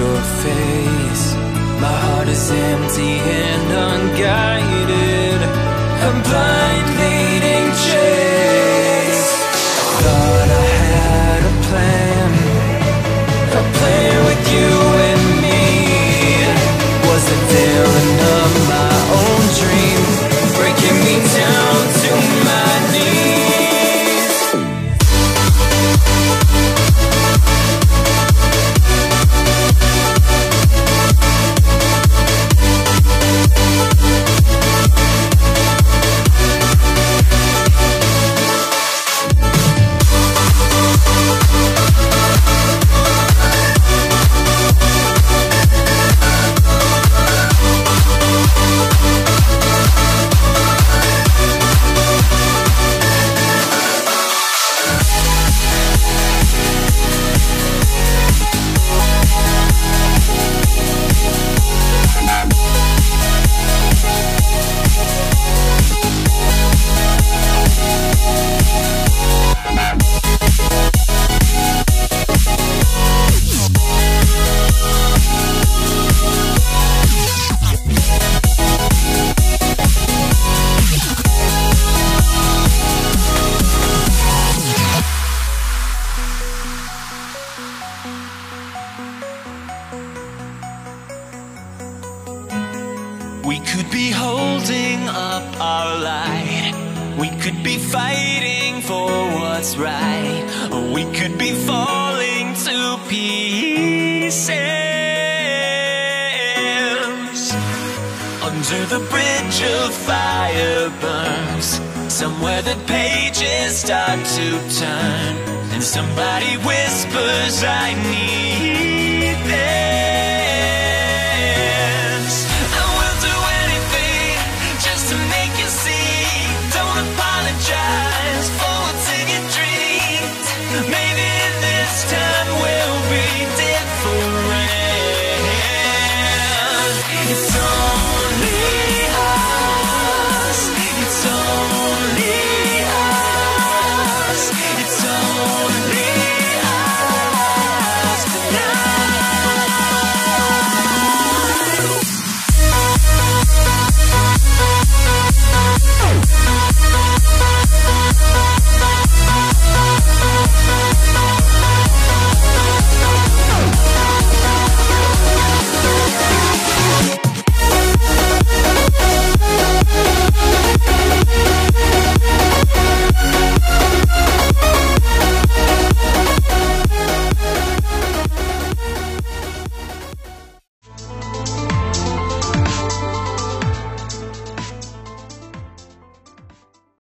your face. My heart is empty and unguided. We could be holding up our light. We could be fighting for what's right. We could be falling to pieces. Under the bridge of fire burns. Somewhere the pages start to turn. And somebody whispers, I need.